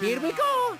Here we go!